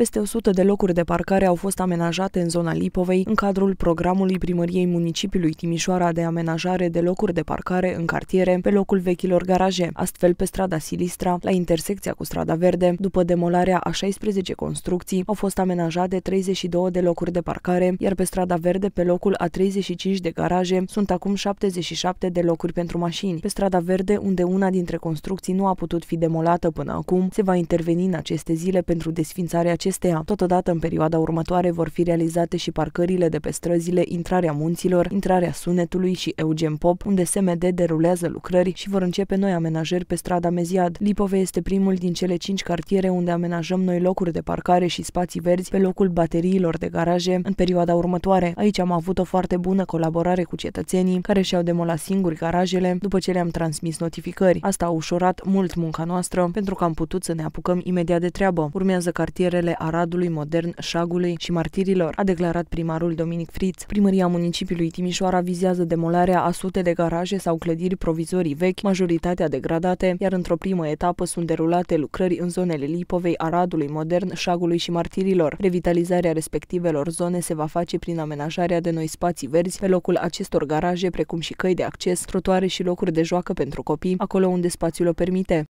Peste 100 de locuri de parcare au fost amenajate în zona Lipovei în cadrul programului primăriei municipiului Timișoara de amenajare de locuri de parcare în cartiere pe locul vechilor garaje. Astfel, pe strada Silistra, la intersecția cu strada Verde, după demolarea a 16 construcții, au fost amenajate 32 de locuri de parcare, iar pe strada Verde, pe locul a 35 de garaje, sunt acum 77 de locuri pentru mașini. Pe strada Verde, unde una dintre construcții nu a putut fi demolată până acum, se va interveni în aceste zile pentru desfințarea acesteia. Totodată, în perioada următoare vor fi realizate și parcările de pe străzile Intrarea Munților, Intrarea Sunetului și Eugen Pop, unde SMD derulează lucrări și vor începe noi amenajări pe strada Meziad. Lipove este primul din cele cinci cartiere unde amenajăm noi locuri de parcare și spații verzi pe locul bateriilor de garaje în perioada următoare. Aici am avut o foarte bună colaborare cu cetățenii care și-au demolat singuri garajele după ce le-am transmis notificări. Asta a ușurat mult munca noastră pentru că am putut să ne apucăm imediat de treabă. Urmează cartierele Aradului, Modern, Șagului și Martirilor, a declarat primarul Dominic Fritz. Primăria municipiului Timișoara vizează demolarea a sute de garaje sau clădiri provizorii vechi, majoritatea degradate, iar într-o primă etapă sunt derulate lucrări în zonele Lipovei, Aradului, Modern, Șagului și Martirilor. Revitalizarea respectivelor zone se va face prin amenajarea de noi spații verzi pe locul acestor garaje, precum și căi de acces, trotuare și locuri de joacă pentru copii, acolo unde spațiul o permite.